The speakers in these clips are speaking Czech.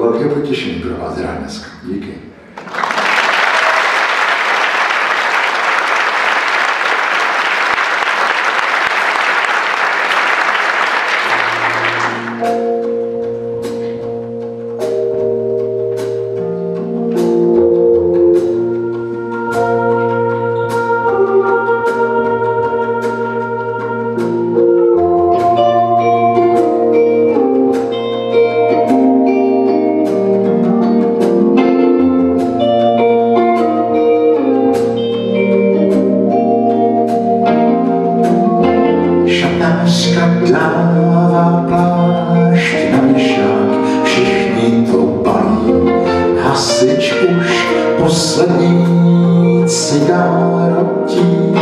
bylo velké potěšení pro vás dneska. Díky. Šatářka dává plášť na věšák, všichni to balí. Hasič už poslední cigáro tím.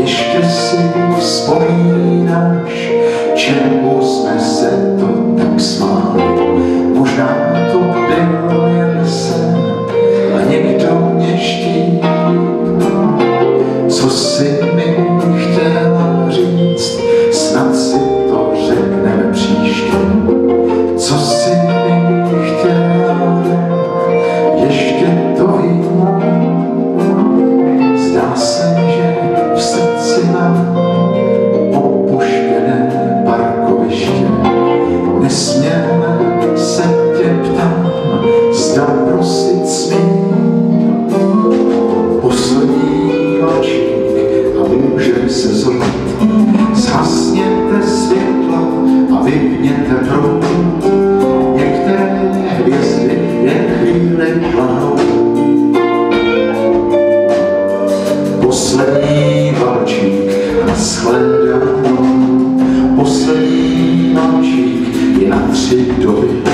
Ještě si vzpomínáš, čemu jsme se to tak smáli. Možná vypněte proud. Některé hvězdy jen chvíli planou. Poslední valčík na shledanou. Poslední valčík je na tři doby.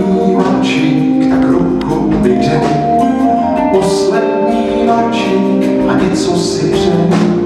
It's so seja